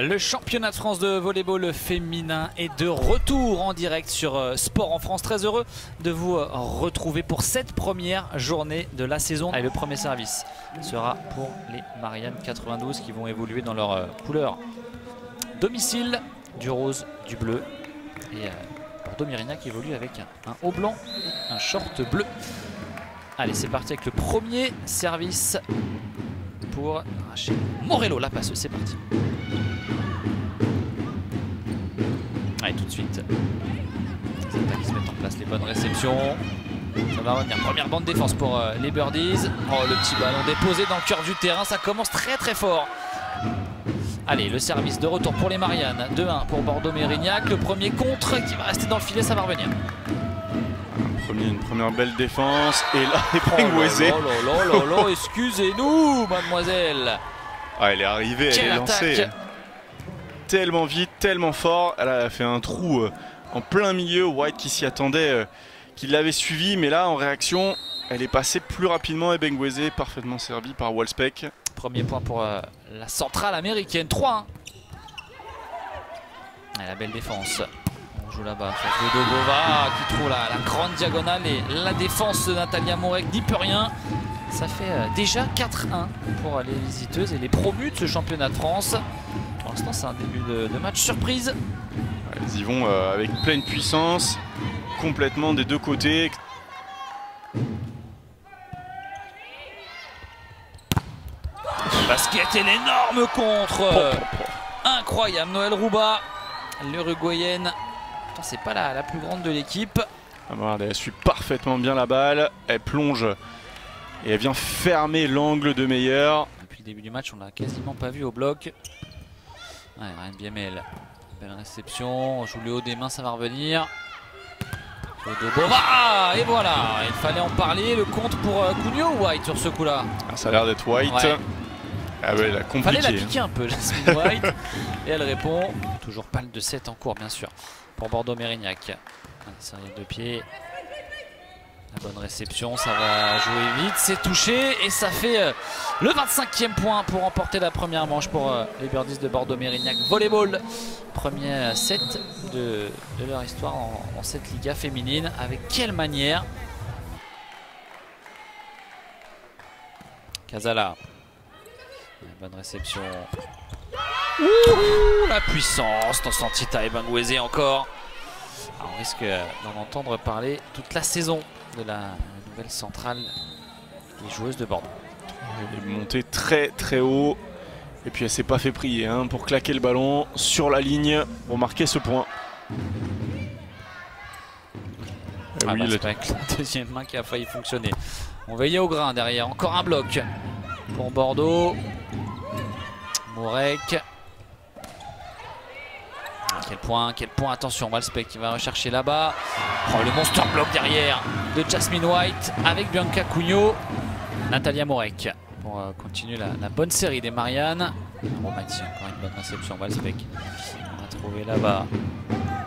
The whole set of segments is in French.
Le championnat de France de volleyball féminin est de retour en direct sur euh, Sport en France. Très heureux de vous euh, retrouver pour cette première journée de la saison. Et le premier service sera pour les Marianne 92 qui vont évoluer dans leur euh, couleur domicile du rose, du bleu. Et Bordeaux Mérignac évolue avec un haut blanc un short bleu. Allez, c'est parti avec le premier service pour Morello. La passe, c'est parti. Tout de suite. qui se mettent en place les bonnes réceptions. Ça va revenir. Première bande défense pour euh, les Birdies. Oh, le petit ballon déposé dans le cœur du terrain. Ça commence très très fort. Allez, le service de retour pour les Mariannes. 2-1 pour Bordeaux-Mérignac. Le premier contre qui va rester dans le filet, ça va revenir. une première belle défense. Et là, les oh là excusez-nous, mademoiselle. Ah, elle est arrivée, elle est lancée tellement vite, tellement fort. Elle a fait un trou euh, en plein milieu. White qui s'y attendait, euh, qui l'avait suivi. Mais là, en réaction, elle est passée plus rapidement. Et Bengweze, parfaitement servi par Walspec. Premier point pour euh, la centrale américaine. 3 La belle défense. On joue là-bas. de Dobova qui trouve la, grande diagonale. Et la défense de Natalia Morek n'y peut rien. Ça fait déjà 4-1 pour les visiteuses et les promus de ce championnat de France. L'instant, c'est un début de, match surprise. Elles y vont euh, avec pleine puissance, complètement des deux côtés. Basket et l'énorme contre Incroyable Noël Rouba, l'Uruguayenne. C'est pas la, la, plus grande de l'équipe. Ah, elle suit parfaitement bien la balle. Elle plonge et elle vient fermer l'angle de meilleur. Depuis le début du match, on l'a quasiment pas vu au bloc. Ouais, Ryan Biemel. Belle réception. On joue le haut des mains, ça va revenir. Ah, et voilà, il fallait en parler. Le compte pour euh, Cugno ou White sur ce coup-là ah, Ça a l'air d'être White. Ah ouais, la compliqué. Fallait la piquer un peu, Jasmine White. et elle répond. Toujours pas de 7 en cours, bien sûr, pour Bordeaux-Mérignac. Série de pieds. Bonne réception, ça va jouer vite, c'est touché et ça fait euh, le 25e point pour remporter la première manche pour euh, les Birdies de Bordeaux-Mérignac. Volleyball, premier set de, leur histoire en, cette Liga féminine. Avec quelle manière? Casala, bonne réception. la puissance dans son à encore. On risque d'en entendre parler toute la saison de la nouvelle centrale des joueuses de Bordeaux. Elle est montée très très haut. Et puis elle s'est pas fait prier hein, pour claquer le ballon sur la ligne pour marquer ce point. Ah oui, bah, la deuxième main qui a failli fonctionner. On veillait au grain derrière. Encore un bloc pour Bordeaux. Mourek. Quel point, quel point, attention, Valspec qui va rechercher là-bas. Oh, le monster block derrière de Jasmine White avec Bianca Cugno. Natalia Morek pour euh, continuer la, bonne série des Marianne. Bon, Mathieu, encore une bonne réception, Valspec. On a trouvé là-bas.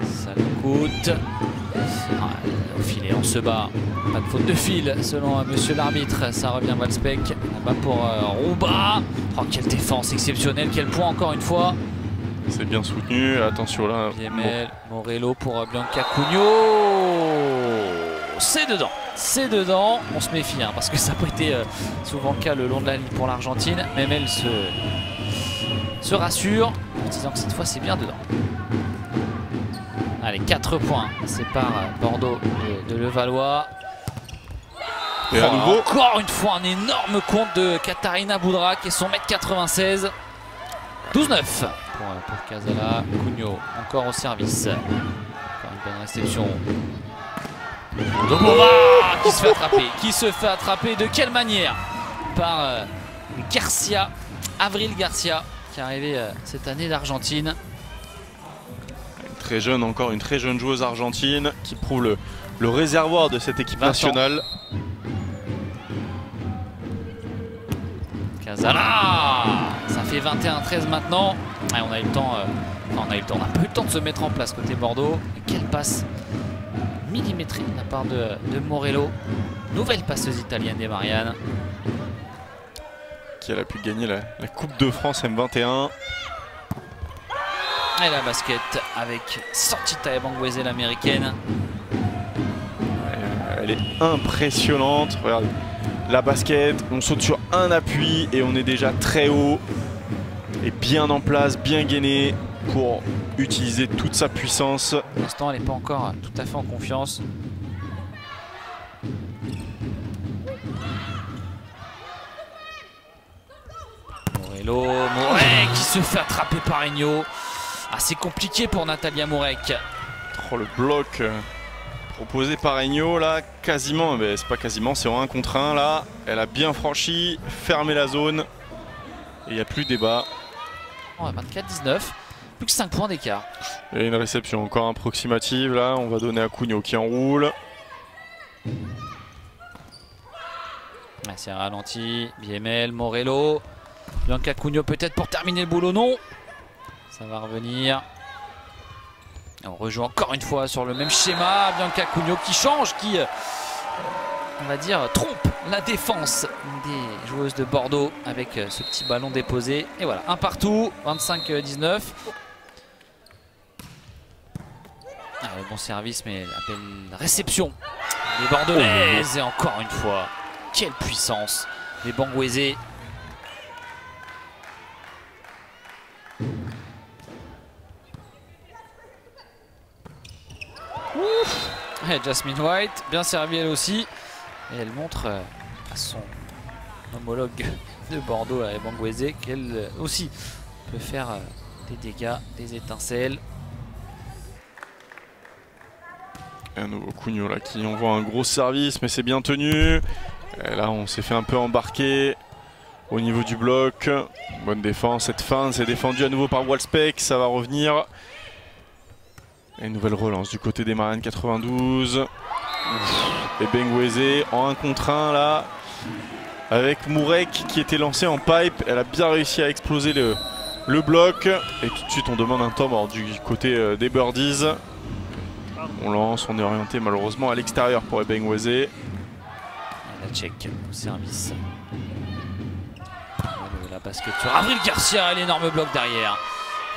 Ça le coûte. Ah, au filet, on se bat. Pas de faute de fil selon euh, monsieur l'arbitre. Ça revient Valspec. Là-bas pour euh, Rouba. Oh, quelle défense exceptionnelle. Quel point encore une fois. C'est bien soutenu, attention là. Piemel, Morello pour Bianca Cugno. C'est dedans, c'est dedans. On se méfie hein, parce que ça n'a pas été euh, souvent le cas le long de la ligne pour l'Argentine. Elle se, se rassure en disant que cette fois c'est bien dedans. Allez, 4 points séparent Bordeaux de, Levallois. Et à nouveau. Encore une fois un énorme compte de Katharina Boudrak et son mètre 96. 12-9 pour, Casala. Cugno encore au service. Encore une bonne réception. Domova qui se fait attraper. Qui se fait attraper de quelle manière Par euh, Garcia, Avril Garcia, qui est arrivé euh, cette année d'Argentine. Très jeune, encore une très jeune joueuse argentine qui prouve le, le réservoir de cette équipe nationale. Casala fait 21-13 maintenant. on a eu le temps, euh, on a eu le temps, on n'a pas eu le temps de se mettre en place côté Bordeaux. quelle passe millimétrique de la part de, Morello. Nouvelle passeuse italienne des Marianne. Qui a pu gagner la, Coupe de France M21. Et la basket avec Santita Ebangweze, l'américaine. Elle est impressionnante. Regarde, la basket, on saute sur un appui et on est déjà très haut. Et bien en place, bien gainé pour utiliser toute sa puissance. Pour l'instant, elle n'est pas encore tout à fait en confiance. Morello, Mourek qui se fait attraper par Egno. Assez compliqué pour Natalia Mourek. Oh, le bloc euh, proposé par Egno là, quasiment, mais c'est pas quasiment, c'est en 1 contre 1 là. Elle a bien franchi, fermé la zone. Et il n'y a plus de débat. 24-19, plus que 5 points d'écart. Et une réception encore approximative là, on va donner à Cugno qui enroule. C'est ralenti, BML, Morello, Bianca Cugno peut-être pour terminer le boulot, non. Ça va revenir. on rejoue encore une fois sur le même schéma, Bianca Cugno qui change, qui, on va dire, trompe la défense des joueuses de Bordeaux avec euh, ce petit ballon déposé. Et voilà, un partout, 25-19. Ah, bon service, mais la belle réception des Bordelaises. Et encore une fois, quelle puissance les Bangouézés. Et Jasmine White, bien servie elle aussi. Et elle montre euh, à son homologue de Bordeaux, à Bangouézé, qu'elle euh, aussi peut faire euh, des dégâts, des étincelles. un nouveau Cugno là qui envoie un gros service, mais c'est bien tenu. Et là, on s'est fait un peu embarquer au niveau du bloc. Bonne défense, cette fin, c'est défendu à nouveau par Walspec, ça va revenir. Et une nouvelle relance du côté des Marianne 92. Et en 1 contre 1 là. Avec Mourek qui était lancé en pipe. Elle a bien réussi à exploser le, bloc. Et tout de suite on demande un temps du côté euh, des Birdies. On lance, on est orienté malheureusement à l'extérieur pour Ebengweze. La check au service. La Avril Garcia, l'énorme bloc derrière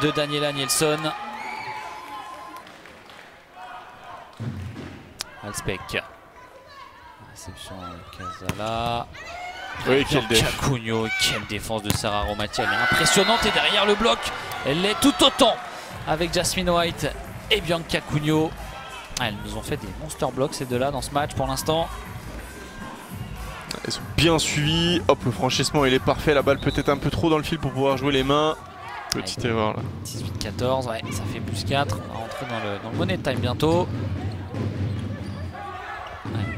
de Daniela Nielsen. Alspec. Réception Casala. Oui, quelle, quelle défense de Sarah Romati. Elle est impressionnante et derrière le bloc, elle l'est tout autant avec Jasmine White et Bianca Cugno. Elles nous ont fait des monster blocks ces deux-là dans ce match pour l'instant. Elles sont bien suivies. Hop, le franchissement il est parfait. La balle peut-être un peu trop dans le fil pour pouvoir jouer les mains. Petite erreur là. 18-14, ouais, ça fait plus 4. On va rentrer dans le, dans le money time bientôt.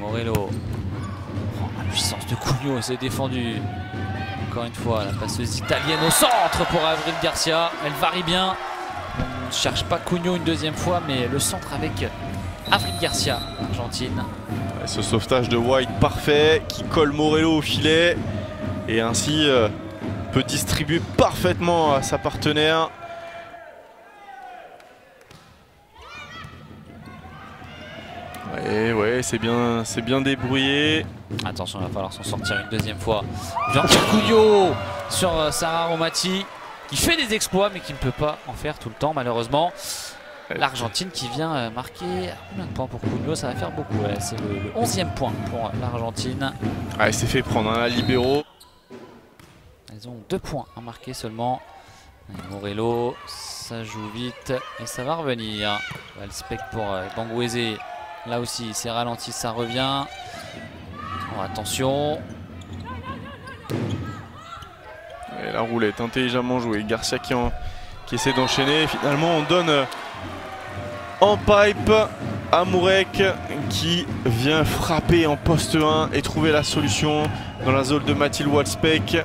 Morello. Puissance de Cugno s'est défendu. Encore une fois, la passeuse italienne au centre pour Avril Garcia. Elle varie bien. On ne cherche pas Cugno une deuxième fois, mais le centre avec Avril Garcia, Argentine. ce sauvetage de White parfait qui colle Morello au filet et ainsi euh, peut distribuer parfaitement à sa partenaire. Ouais, c'est bien, c'est bien débrouillé. Attention, il va falloir s'en sortir une deuxième fois. Jean-Pierre Couillot sur euh, Sarah Romati, qui fait des exploits, mais qui ne peut pas en faire tout le temps, malheureusement. L'Argentine qui vient euh, marquer combien de points pour Couillot? Ça va faire beaucoup. c'est le, 11e point pour l'Argentine. Ah, elle s'est fait prendre un libéraux. Ils ont deux points à marquer seulement. Morello, ça joue vite et ça va revenir. Le spec pour euh, Bangouézé Là aussi, c'est ralenti, ça revient. attention. Et la roulette intelligemment jouée. Garcia qui, essaie d'enchaîner. Finalement, on donne euh, en pipe à Mourek qui vient frapper en poste 1 et trouver la solution dans la zone de Mathilde Walspec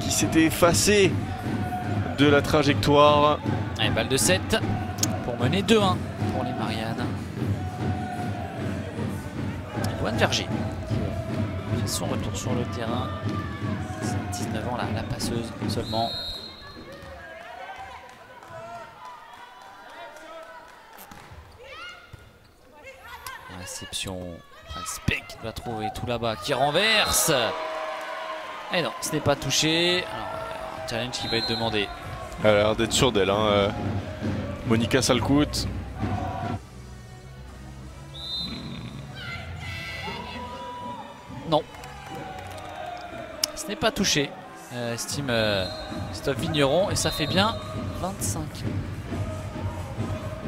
qui s'était effacé de la trajectoire. Allez, balle de 7 pour mener 2-1 Joanne Verger fait son retour sur le terrain. 19 ans, la, la passeuse seulement. Réception. Spec va trouver tout là-bas qui renverse. Et non, ce n'est pas touché. Alors, un challenge qui va être demandé. Elle a l'air d'être sûre d'elle. Hein. Euh. Monica Salcout. Pas touché. Euh, estime euh, Stop Vigneron et ça fait bien 25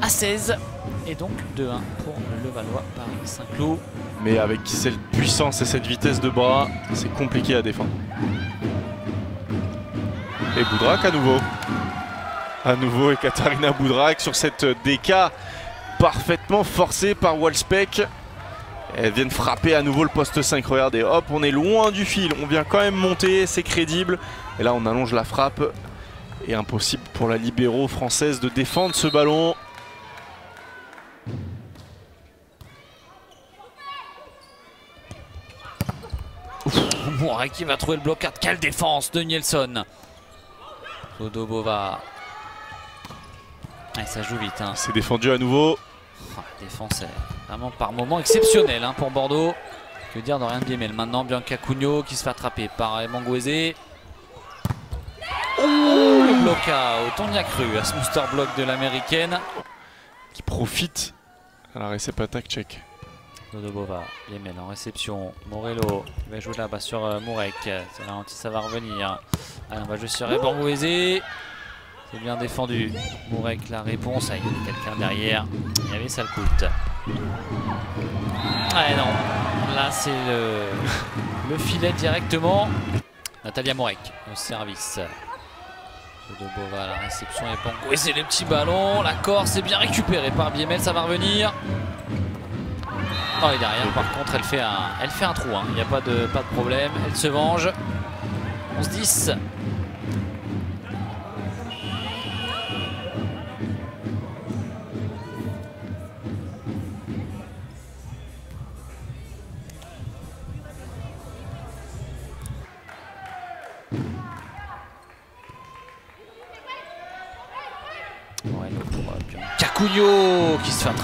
à 16 et donc 2-1 pour le Valois Paris Saint-Cloud. Mais avec cette puissance et cette vitesse de bras, c'est compliqué à défendre. Et Boudrak à nouveau. À nouveau et Katarina Boudrak sur cette DK parfaitement forcée par Walspec. Elles viennent frapper à nouveau le poste 5. Regardez, hop, on est loin du fil. On vient quand même monter, c'est crédible. Et là, on allonge la frappe. Et impossible pour la libéraux française de défendre ce ballon. Mourek qui va trouver le blocade. Quelle défense de Nielsen. Sodobova. ça joue vite. Hein. C'est défendu à nouveau. Oh, la défense vraiment par moment exceptionnelle hein, pour Bordeaux. Que dire de rien de. Maintenant Bianca Cugno qui se fait attraper par Mangouezé. Oh, le blocage. On y a cru à ce monster block de l'américaine. Qui profite à la réception attaque tchèque. Dodobova, Biemel en réception. Morello va jouer là-bas sur euh, Mourek. C'est là ça va revenir. Allez, on va jouer sur Ebangouezé. C'est bien défendu. Mourek, la réponse. Ah, il y avait quelqu'un derrière. Il y avait Salcout. Ah non. Là, c'est le, le, filet directement. Natalia Mourek au service. Dodobova, la réception. Ebangouezé, les petits ballons. La Corse est bien récupérée par Biemel. Ça va revenir. Oh, et derrière, par contre, elle fait un, elle fait un trou. Hein. Il n'y a pas de, pas de problème. Elle se venge. 11-10.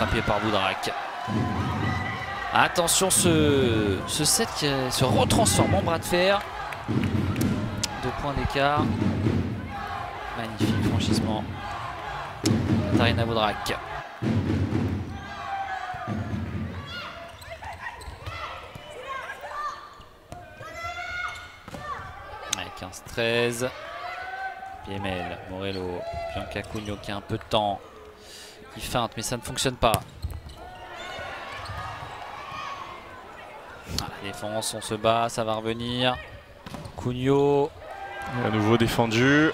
Attraper par Boudrak. Attention, ce, set qui se retransforme en bras de fer. Deux points d'écart. Magnifique franchissement. Katarina Boudrak. Avec 15-13. Piemel, Morello, Bianca Cugno qui a un peu de temps. Qui feinte mais ça ne fonctionne pas. défense, on se bat, ça va revenir. Cugno. À nouveau défendu.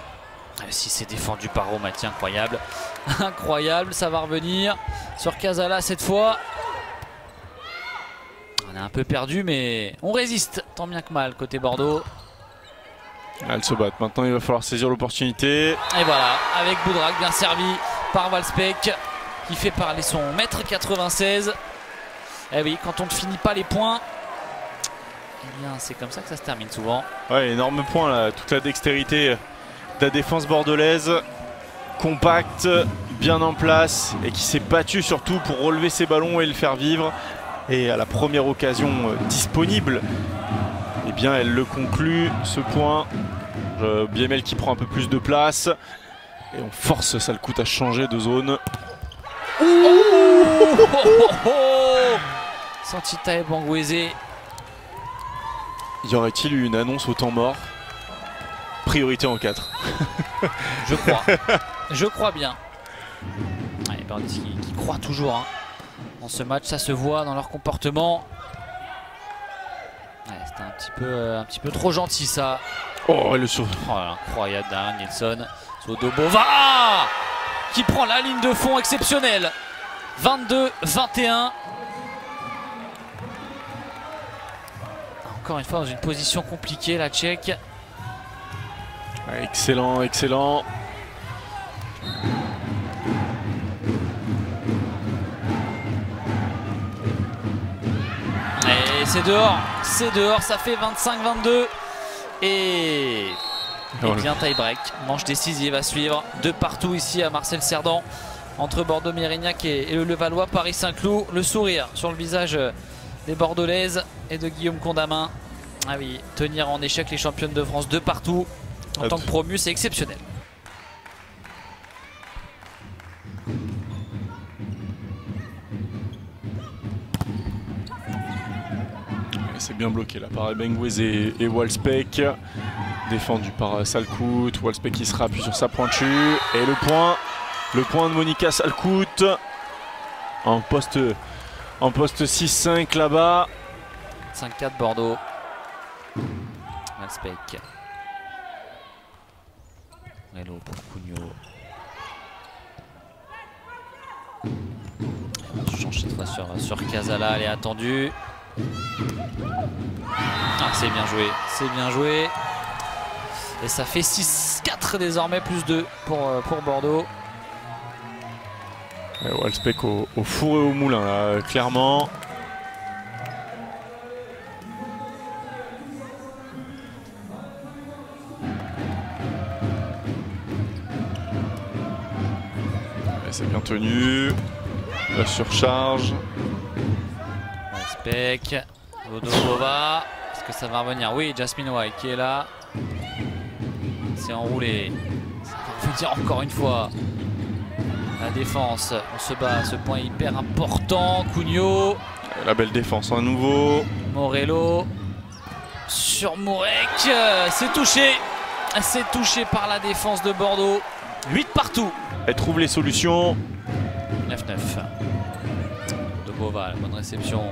Ah, si c'est défendu par Romati, incroyable. incroyable, ça va revenir. Sur Casala cette fois. On est un peu perdu, mais on résiste, tant bien que mal, côté Bordeaux. Elles se battent. Maintenant, il va falloir saisir l'opportunité. Et voilà, avec Boudrak, bien servi par Valspec, qui fait parler son mètre 96. Eh oui, quand on ne finit pas les points, eh bien, c'est comme ça que ça se termine souvent. Ouais, énorme point là, toute la dextérité de la défense bordelaise, compacte, bien en place et qui s'est battu surtout pour relever ses ballons et le faire vivre. Et à la première occasion euh, disponible, eh bien, elle le conclut, ce point. Euh, Biemel qui prend un peu plus de place. Et on force ça le coûte à changer de zone. Oh, oh, oh, Santita et y aurait-il eu une annonce au temps mort Priorité en 4. Je crois. Je crois bien. Les Bandits qui, croient toujours hein. dans ce match, ça se voit dans leur comportement. C'était un petit peu euh, un petit peu trop gentil ça. Oh le sur. Oh, incroyable Nilsson. Sodobova qui prend la ligne de fond exceptionnelle. 22-21. encore une fois dans une position compliquée la tchèque. Excellent, excellent. Et c'est dehors, c'est dehors, ça fait 25-22. Et, et bien tie-break, manche décisive à suivre de partout ici à Marcel Cerdan entre Bordeaux-Mérignac et, le Levallois Paris-Saint-Cloud. Le sourire sur le visage des Bordelaises et de Guillaume Condamin. Ah oui, tenir en échec les championnes de France de partout en tant que promu, c'est exceptionnel. C'est bien bloqué là par Benguez et, et Walspeck. Défendu par Salkout. Walspeck qui sera appuyé sur sa pointue. Et le point. Le point de Monica Salkout. En poste, en poste 6-5 là-bas. 5-4 Bordeaux. Walspeck. Hello pour Cugno. Je change sur, sur Casala, elle est attendue. Ah, c'est bien joué, c'est bien joué. Et ça fait 6-4 désormais, plus 2 pour, euh, pour Bordeaux. Ouais, Walspeck au, au, four et au moulin, là, clairement. C'est bien tenu. La surcharge. Walspeck. Vodobova. Est-ce que ça va revenir? Oui, Jasmine White qui est là. Enroulé. Revenir encore une fois. La défense, on se bat, ce point hyper important. Cugno. La belle défense à nouveau. Morello. Sur Mourek. C'est touché. C'est touché par la défense de Bordeaux. 8 partout. Elle trouve les solutions. 9-9. De Bova, bonne réception.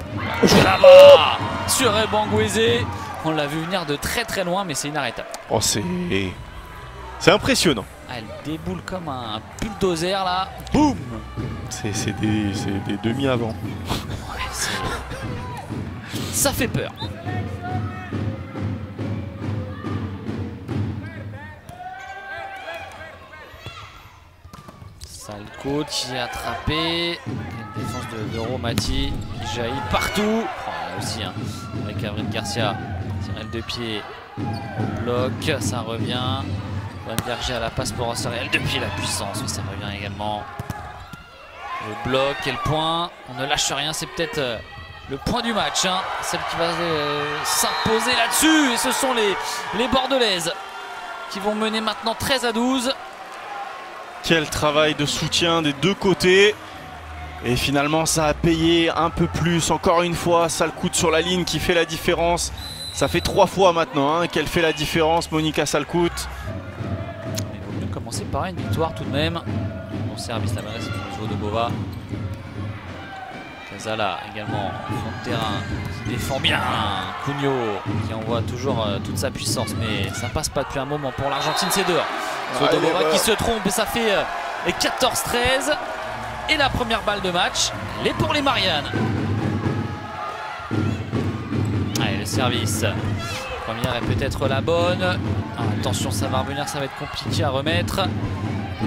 Sur Banguese. On l'a vu venir de très très loin, mais c'est inarrêtable. Oh, c'est. C'est impressionnant. Ah, elle déboule comme un bulldozer là. Boum C'est des, des demi avant. Ouais, Ça fait peur. Salco qui est attrapé. Une défense de, de Romati qui jaillit partout. Oh, là aussi, hein, avec Avril Garcia. Tirel de pied. Bloc, ça revient. Van Verger à la passe pour Sorel depuis la puissance, ça revient également. Le bloc et le point. On ne lâche rien, c'est peut-être euh, le point du match. Hein. Celle qui va euh, s'imposer là-dessus. Et ce sont les, Bordelaises qui vont mener maintenant 13 à 12. Quel travail de soutien des deux côtés. Et finalement, ça a payé un peu plus. Encore une fois, ça coûte sur la ligne qui fait la différence. Ça fait trois fois maintenant hein, qu'elle fait la différence, Monica Salcout. Commencer par une victoire tout de même. Bon service la c'est pour de Bova. Casala également en fond de terrain qui défend bien. Cugno qui envoie toujours euh, toute sa puissance, mais ça passe pas depuis un moment pour l'Argentine, c'est dehors. Zodobova qui se trompe et ça fait 14-13. Et la première balle de match, elle est pour les Mariannes. Allez, le service. Première est peut-être la bonne. Ah, attention, ça va revenir, ça va être compliqué à remettre.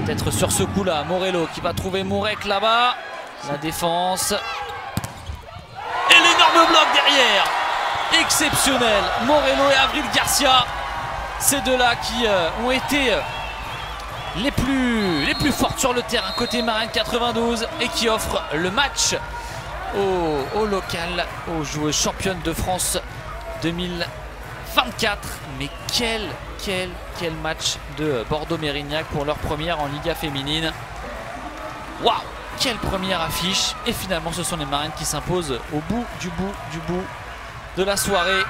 Peut-être sur ce coup-là, Morello qui va trouver Mourek là-bas. La défense. Et l'énorme bloc derrière. Exceptionnel. Morello et Avril Garcia. Ces deux-là qui euh, ont été euh, les plus, les plus fortes sur le terrain côté Marine 92 et qui offrent le match au, local aux joueuses championnes de France 2024. Mais quel, quel, quel match de Bordeaux-Mérignac pour leur première en Liga féminine. Waouh Quelle première affiche Et finalement ce sont les Marines qui s'imposent au bout du bout du bout de la soirée